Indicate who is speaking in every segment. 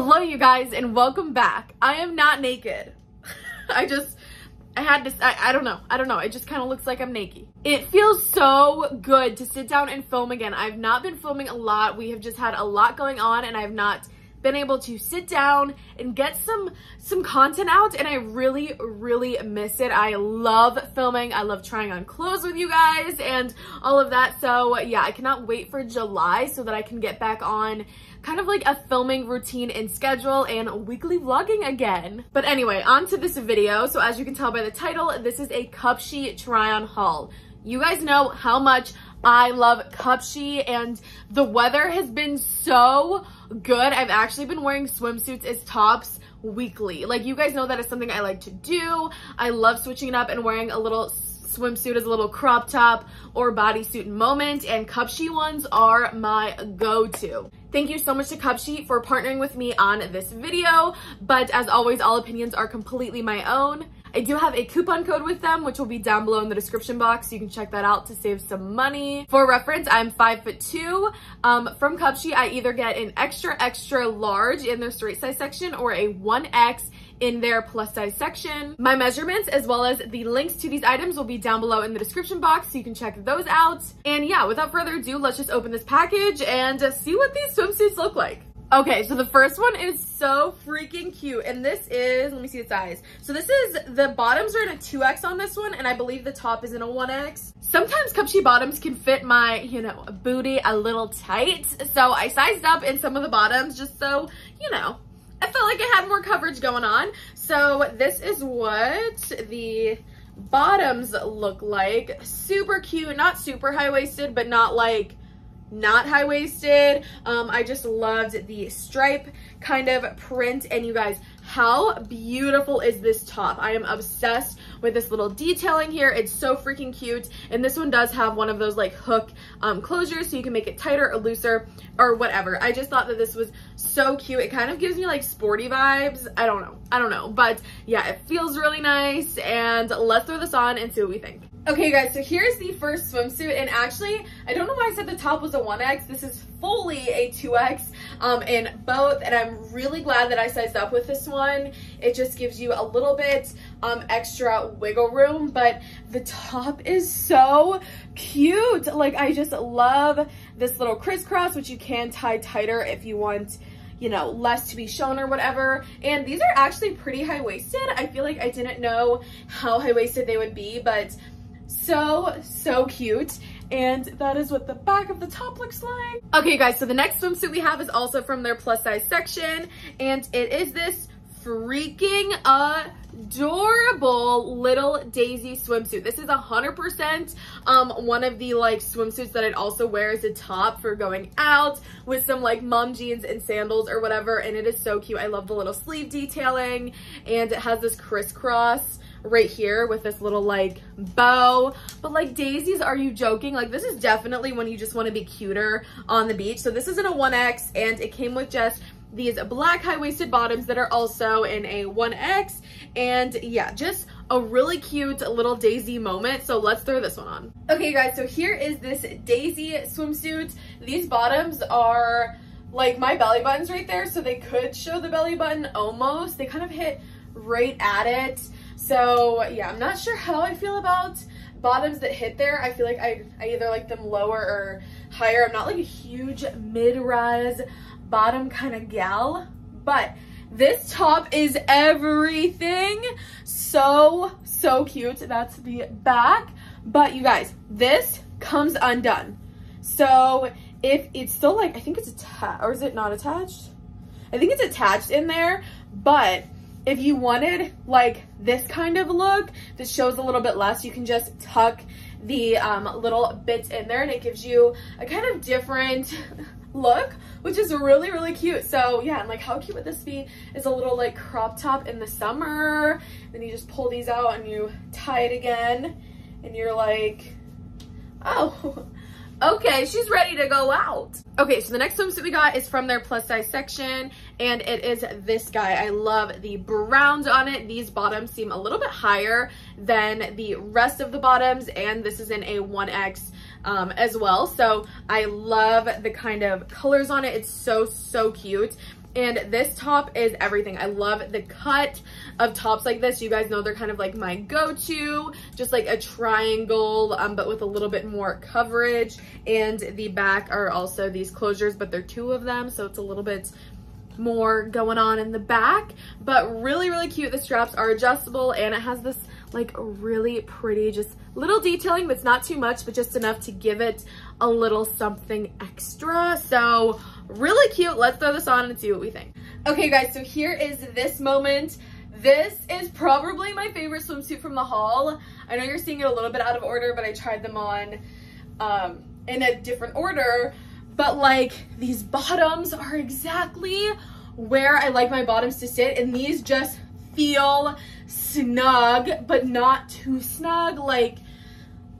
Speaker 1: Hello, you guys, and welcome back. I am not naked. I just, I had to, I, I don't know. I don't know. It just kind of looks like I'm naked. It feels so good to sit down and film again. I've not been filming a lot. We have just had a lot going on and I've not been able to sit down and get some some content out and I really really miss it. I love filming. I love trying on clothes with you guys and all of that. So yeah, I cannot wait for July so that I can get back on kind of like a filming routine and schedule and weekly vlogging again. But anyway, on to this video. So as you can tell by the title, this is a Cupshe try on haul. You guys know how much I love Cupshe and the weather has been so good. I've actually been wearing swimsuits as tops weekly. Like you guys know that is something I like to do. I love switching it up and wearing a little swimsuit as a little crop top or bodysuit moment and Cupshe ones are my go-to. Thank you so much to Cupshe for partnering with me on this video, but as always, all opinions are completely my own. I do have a coupon code with them, which will be down below in the description box. You can check that out to save some money. For reference, I'm five foot two. Um, from Cupshe, I either get an extra, extra large in their straight size section or a 1X in their plus size section. My measurements as well as the links to these items will be down below in the description box so you can check those out. And yeah, without further ado, let's just open this package and see what these swimsuits look like. Okay, so the first one is so freaking cute. And this is, let me see the size. So this is, the bottoms are in a 2X on this one, and I believe the top is in a 1X. Sometimes Cupshe bottoms can fit my, you know, booty a little tight. So I sized up in some of the bottoms just so, you know, I felt like I had more coverage going on. So this is what the bottoms look like. Super cute, not super high-waisted, but not like not high-waisted. Um, I just loved the stripe kind of print. And you guys, how beautiful is this top? I am obsessed with this little detailing here. It's so freaking cute. And this one does have one of those like hook um, closures so you can make it tighter or looser or whatever. I just thought that this was so cute. It kind of gives me like sporty vibes. I don't know. I don't know. But yeah, it feels really nice. And let's throw this on and see what we think. Okay guys, so here's the first swimsuit and actually, I don't know why I said the top was a 1X. This is fully a 2X um, in both and I'm really glad that I sized up with this one. It just gives you a little bit um, extra wiggle room, but the top is so cute. Like I just love this little crisscross, which you can tie tighter if you want you know, less to be shown or whatever. And these are actually pretty high-waisted. I feel like I didn't know how high-waisted they would be, but so, so cute. And that is what the back of the top looks like. Okay guys, so the next swimsuit we have is also from their plus size section. And it is this freaking adorable little daisy swimsuit. This is 100% um, one of the like swimsuits that I'd also wear as a top for going out with some like mom jeans and sandals or whatever. And it is so cute. I love the little sleeve detailing and it has this crisscross right here with this little like bow. But like daisies, are you joking? Like this is definitely when you just want to be cuter on the beach. So this is in a 1X and it came with just these black high-waisted bottoms that are also in a 1X. And yeah, just a really cute little daisy moment. So let's throw this one on. Okay guys, so here is this daisy swimsuit. These bottoms are like my belly button's right there. So they could show the belly button almost. They kind of hit right at it. So yeah, I'm not sure how I feel about bottoms that hit there. I feel like I, I either like them lower or higher. I'm not like a huge mid-rise bottom kind of gal, but this top is everything. So, so cute. That's the back. But you guys, this comes undone. So if it's still like, I think it's attached, or is it not attached? I think it's attached in there, but if you wanted like this kind of look that shows a little bit less, you can just tuck the um, little bits in there and it gives you a kind of different look, which is really, really cute. So yeah, and like how cute would this be? Is a little like crop top in the summer. Then you just pull these out and you tie it again and you're like, oh, Okay, she's ready to go out. Okay, so the next swimsuit we got is from their plus size section and it is this guy. I love the browns on it. These bottoms seem a little bit higher than the rest of the bottoms and this is in a 1X um, as well. So I love the kind of colors on it. It's so, so cute. And this top is everything. I love the cut of tops like this. You guys know they're kind of like my go-to, just like a triangle, um, but with a little bit more coverage. And the back are also these closures, but they're two of them. So it's a little bit more going on in the back, but really, really cute. The straps are adjustable and it has this like really pretty, just little detailing, but it's not too much, but just enough to give it a little something extra. So really cute. Let's throw this on and see what we think. Okay guys, so here is this moment. This is probably my favorite swimsuit from the haul. I know you're seeing it a little bit out of order, but I tried them on um, in a different order but like these bottoms are exactly where I like my bottoms to sit and these just feel snug but not too snug. Like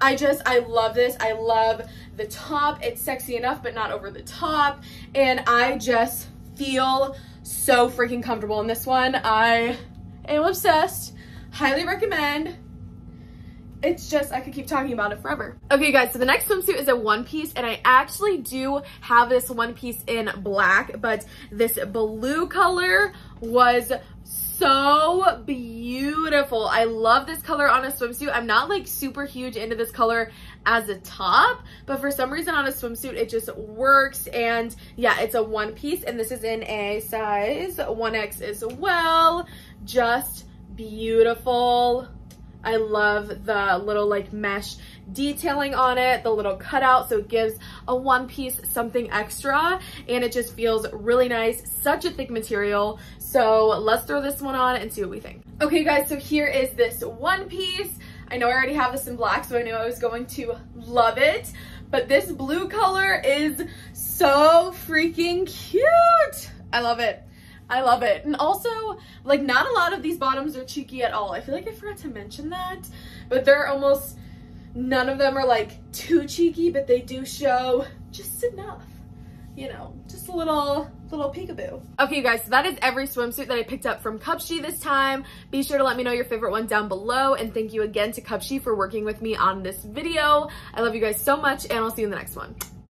Speaker 1: I just I love this. I love the top. It's sexy enough but not over the top. And I just feel so freaking comfortable in this one. I am obsessed. Highly recommend it's just, I could keep talking about it forever. Okay guys, so the next swimsuit is a one piece and I actually do have this one piece in black, but this blue color was so beautiful. I love this color on a swimsuit. I'm not like super huge into this color as a top, but for some reason on a swimsuit, it just works. And yeah, it's a one piece and this is in a size 1X as well. Just beautiful I love the little like mesh detailing on it, the little cutout, so it gives a one piece something extra and it just feels really nice, such a thick material. So let's throw this one on and see what we think. Okay guys, so here is this one piece. I know I already have this in black, so I knew I was going to love it, but this blue color is so freaking cute. I love it. I love it. And also, like, not a lot of these bottoms are cheeky at all. I feel like I forgot to mention that, but they're almost, none of them are like too cheeky, but they do show just enough. You know, just a little, little peekaboo. Okay, guys, so that is every swimsuit that I picked up from Cupshe this time. Be sure to let me know your favorite one down below, and thank you again to Cupshe for working with me on this video. I love you guys so much, and I'll see you in the next one.